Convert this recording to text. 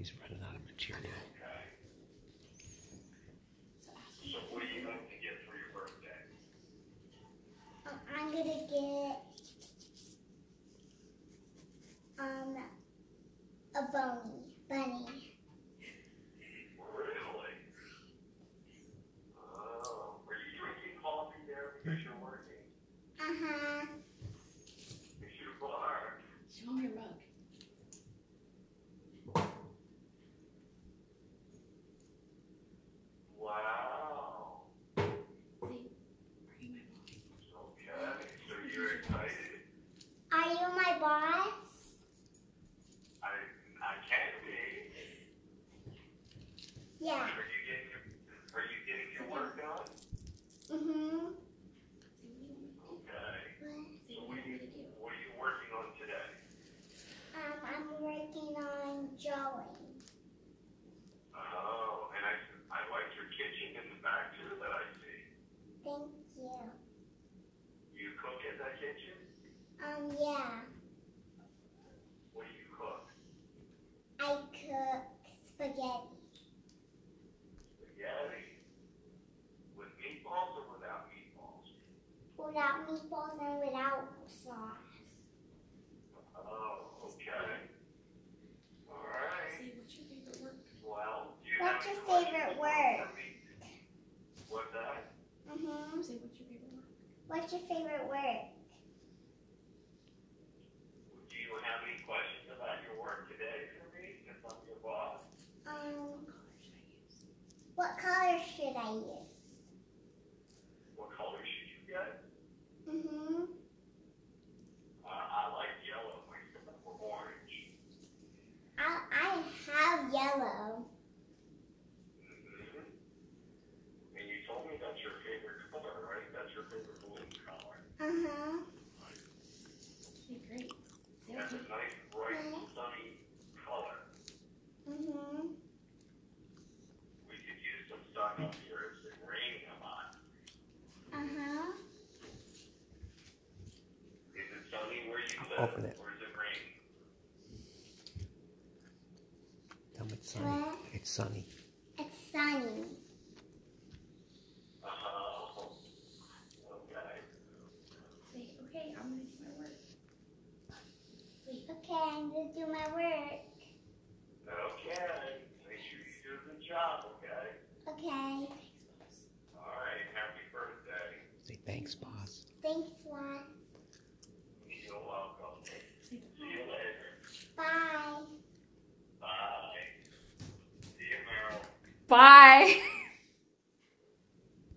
He's running out of material. So what are you going to get for your birthday? Uh, I'm going to get um, a bunny. bunny. Yeah. What do you cook? I cook spaghetti. Spaghetti. With meatballs or without meatballs? Without meatballs and without sauce. Oh, okay. All right. Say, what's your favorite work? Well, you What's your favorite word? What's that? Mhm. Say, what's your favorite work? What's your favorite word? Do you have any questions about your work today for me, since I'm your boss? Um, What color should I use? what color should I use? What color should you get? Mhm. Uh, I like yellow or orange. I I have yellow. hmm And you told me that's your favorite color, right? That's your favorite blue color. Uh huh. Say, great. Say, That's a okay. nice, bright, Okay. sunny color. Mhm. We could use some sun up here. It's been raining a lot. Uh huh. Is it sunny where you live? Open it. Or it raining? Tell me it's sunny. What? It's sunny. It's sunny. Oh, okay. I'm gonna do my work. Okay, I'm gonna do my work. Okay. Make sure you do a good job, okay? Okay. All right. Happy birthday. Say thanks, boss. Thanks, Juan. You're welcome. Say, See you later. Bye. Bye. See you, Meryl. Bye.